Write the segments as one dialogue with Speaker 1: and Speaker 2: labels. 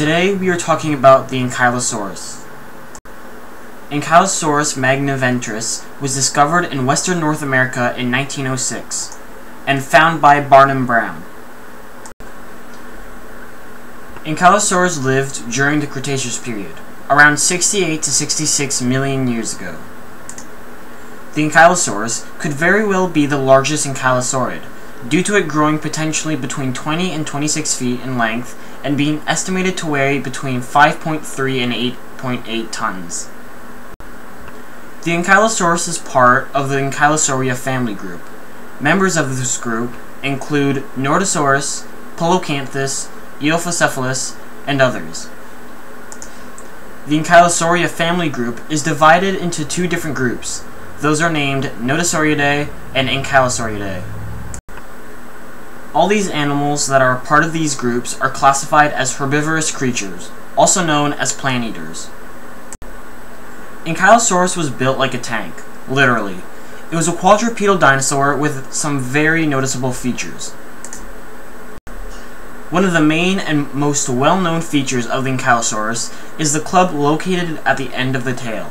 Speaker 1: Today we are talking about the Ankylosaurus. Ankylosaurus magniventris was discovered in western North America in 1906 and found by Barnum Brown. Ankylosaurus lived during the Cretaceous period, around 68 to 66 million years ago. The Ankylosaurus could very well be the largest ankylosaurid, due to it growing potentially between 20 and 26 feet in length and being estimated to weigh between 5.3 and 8.8 tons. The Ankylosaurus is part of the Ankylosauria family group. Members of this group include Nodosaurus, Polacanthus, Euoplocephalus, and others. The Ankylosauria family group is divided into two different groups. Those are named Nodosauridae and Ankylosauridae. All these animals that are part of these groups are classified as herbivorous creatures, also known as plant eaters. Ankylosaurus was built like a tank, literally. It was a quadrupedal dinosaur with some very noticeable features. One of the main and most well-known features of the Ankylosaurus is the club located at the end of the tail.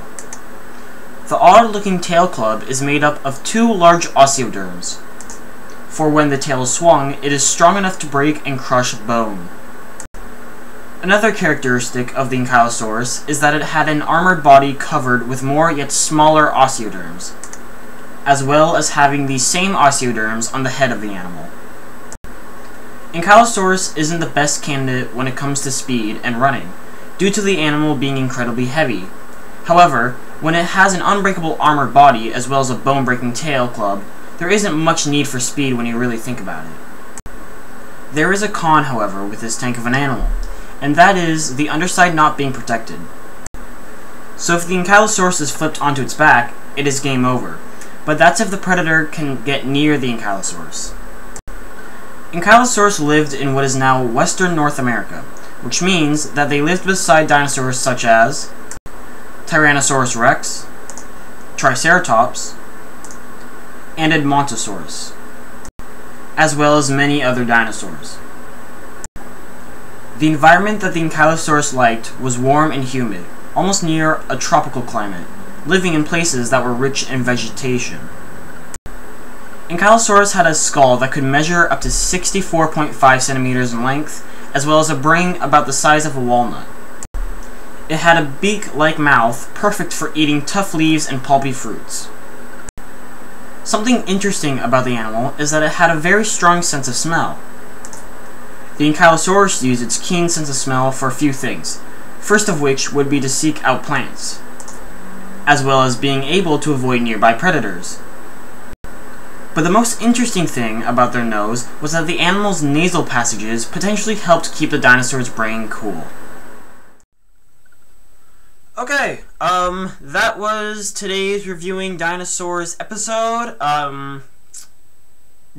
Speaker 1: The odd-looking tail club is made up of two large osteoderms, for when the tail is swung, it is strong enough to break and crush bone. Another characteristic of the Ankylosaurus is that it had an armored body covered with more yet smaller osteoderms, as well as having these same osteoderms on the head of the animal. Ankylosaurus isn't the best candidate when it comes to speed and running, due to the animal being incredibly heavy. However, when it has an unbreakable armored body as well as a bone-breaking tail club, there isn't much need for speed when you really think about it. There is a con, however, with this tank of an animal, and that is the underside not being protected. So if the Ankylosaurus is flipped onto its back, it is game over, but that's if the predator can get near the Ankylosaurus. Ankylosaurus lived in what is now western North America, which means that they lived beside dinosaurs such as Tyrannosaurus rex, Triceratops, and Edmontosaurus, as well as many other dinosaurs. The environment that the Ankylosaurus liked was warm and humid, almost near a tropical climate, living in places that were rich in vegetation. Ankylosaurus had a skull that could measure up to 64.5 centimeters in length, as well as a brain about the size of a walnut. It had a beak-like mouth, perfect for eating tough leaves and pulpy fruits. Something interesting about the animal is that it had a very strong sense of smell. The Ankylosaurus used its keen sense of smell for a few things, first of which would be to seek out plants, as well as being able to avoid nearby predators. But the most interesting thing about their nose was that the animal's nasal passages potentially helped keep the dinosaur's brain cool. Okay, um, that was today's reviewing dinosaurs episode. Um,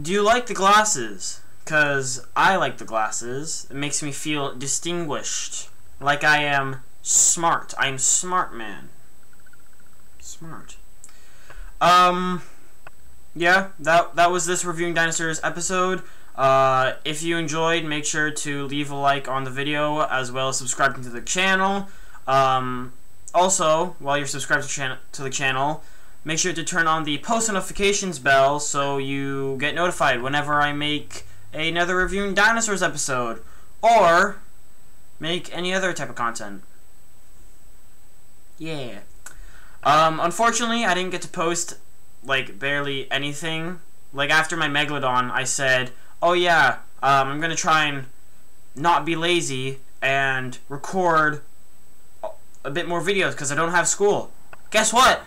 Speaker 1: do you like the glasses? Because I like the glasses. It makes me feel distinguished. Like I am smart. I'm smart man. Smart. Um, yeah, that, that was this reviewing dinosaurs episode. Uh, if you enjoyed, make sure to leave a like on the video, as well as subscribing to the channel. Um, also, while you're subscribed to, to, the channel, make sure to turn on the post notifications bell so you get notified whenever I make another Reviewing Dinosaurs episode, or make any other type of content. Yeah. Um, unfortunately, I didn't get to post, like, barely anything. Like, after my Megalodon, I said, oh yeah, um, I'm gonna try and not be lazy and record a bit more videos because I don't have school. Guess what?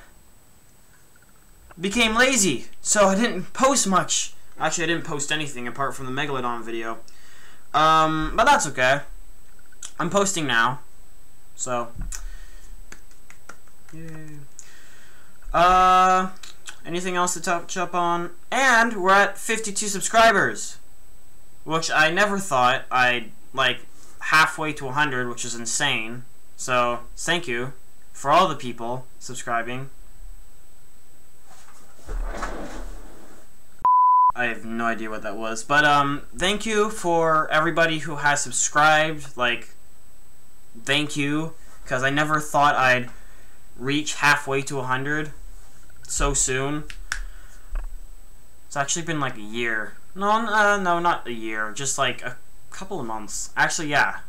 Speaker 1: Became lazy, so I didn't post much. Actually, I didn't post anything apart from the Megalodon video. Um, but that's okay. I'm posting now, so. Yay. Uh, anything else to touch up on? And we're at 52 subscribers, which I never thought I'd like halfway to 100, which is insane. So, thank you for all the people subscribing. I have no idea what that was. But, um, thank you for everybody who has subscribed. Like, thank you, because I never thought I'd reach halfway to 100 so soon. It's actually been like a year. No, uh, no, not a year. Just like a couple of months. Actually, yeah.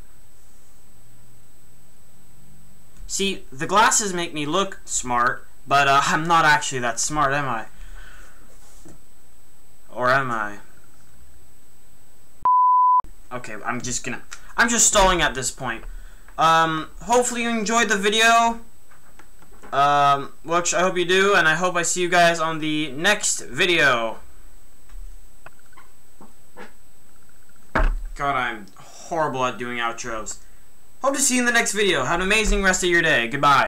Speaker 1: See, the glasses make me look smart, but uh, I'm not actually that smart, am I? Or am I? Okay, I'm just gonna... I'm just stalling at this point. Um, hopefully you enjoyed the video. Um, which I hope you do, and I hope I see you guys on the next video. God, I'm horrible at doing outros. Hope to see you in the next video. Have an amazing rest of your day. Goodbye.